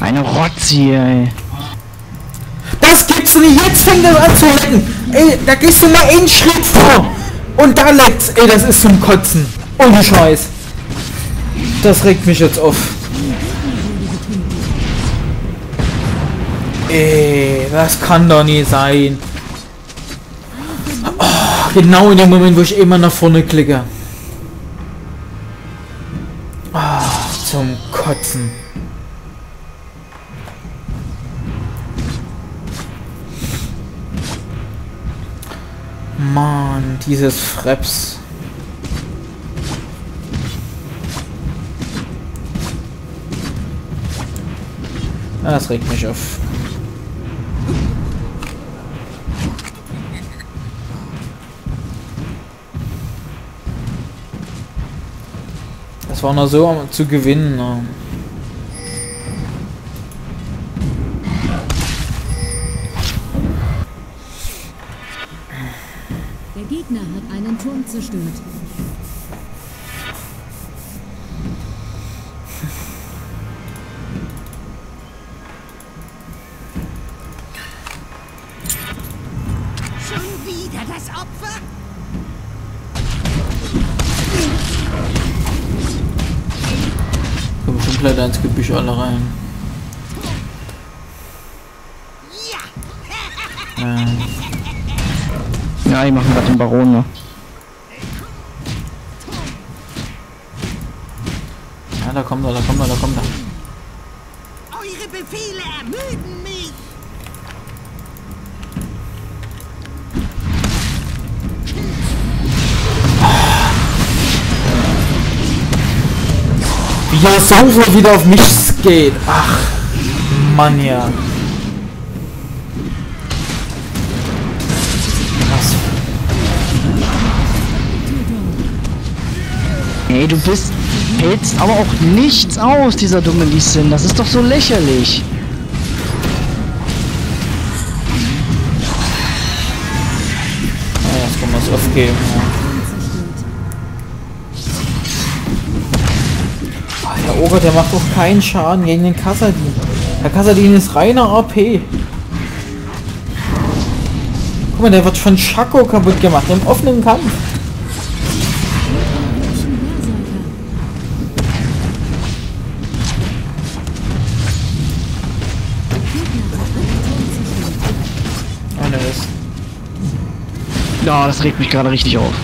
Eine Rotzi, ey. Das gibt's nicht, jetzt fängt er an zu lecken. Ey, da gehst du mal einen Schritt vor. Und da leckt's. Ey, das ist zum Kotzen. Ohne Scheiß. Das regt mich jetzt auf. Ey, das kann doch nie sein. Oh, genau in dem Moment, wo ich immer nach vorne klicke. Ah, zum Kotzen. Mann, dieses Freps. Das regt mich auf. Das war noch so zu gewinnen. Ne? Der Gegner hat einen Turm zerstört. Schon wieder das Opfer? Kommen schon gleich ins Gebüsch alle rein. Ja! Ja. Ja, die machen gerade den Baron, ne? ja, da kommt er, da kommt er, da kommt er. Eure Befehle ermüden mich! Wie er so wieder auf mich geht. Ach, Mann ja. Ey, du bist... Hältst aber auch nichts aus, dieser dumme Lee Sin. Das ist doch so lächerlich. Ja, jetzt kann man. Ja. Der Ogre, der macht doch keinen Schaden gegen den Kassadin. Der Kassadin ist reiner AP. Guck mal, der wird von Schako kaputt gemacht im offenen Kampf. Ja, das regt mich gerade richtig auf.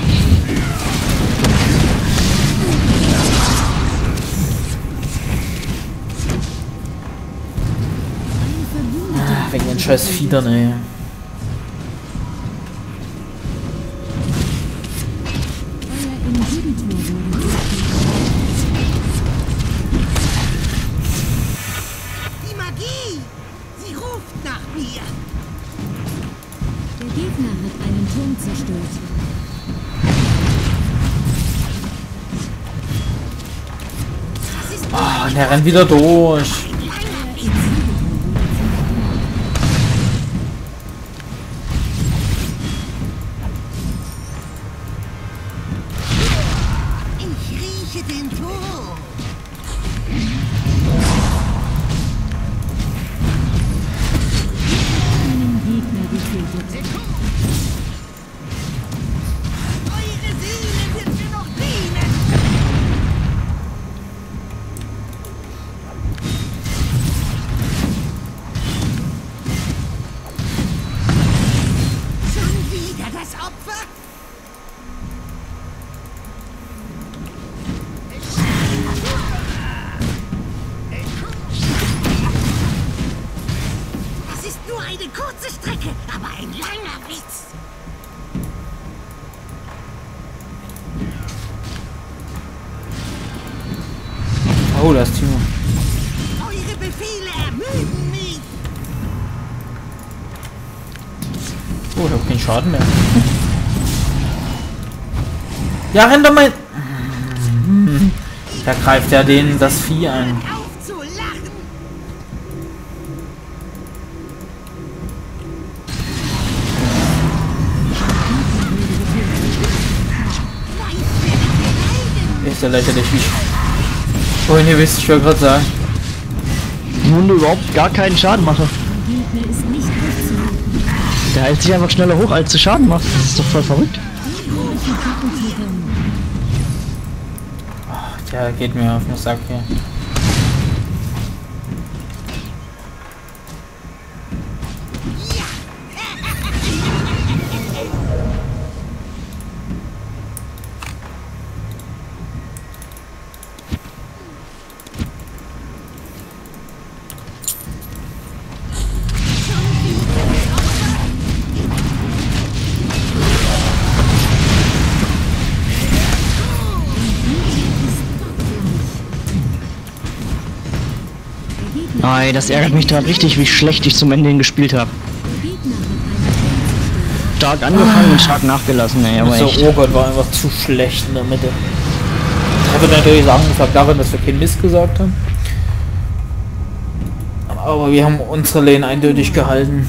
Wegen den scheiß Fiedern, ey. Die Magie! Sie ruft nach mir! Der Gegner hat einen Turm zerstört. Ist Ah, der rennt wieder durch. Ich rieche den Tod! Oh, das Timo. Eure Befehle ermüden mich. Oh, ich hab keinen Schaden mehr. Ja, renn doch mal. Da greift ja den das Vieh an. Ist ja lächerlich wie. Oh, ihr wisst, ich wollte gerade sagen. Hunde überhaupt gar keinen Schaden mache. Der hält sich einfach schneller hoch, als zu Schaden macht. Das ist doch voll verrückt. Doppeltreffer. Der geht mir auf den Sack hier. Nein, das ärgert mich gerade richtig, wie schlecht ich zum Ende hin gespielt habe. Stark angefangen und stark nachgelassen, ey, aber oh Gott, war einfach zu schlecht in der Mitte. Ich würde natürlich sagen, das lag daran, dass wir keinen Mist gesagt haben. Aber wir haben unsere Lane eindeutig gehalten.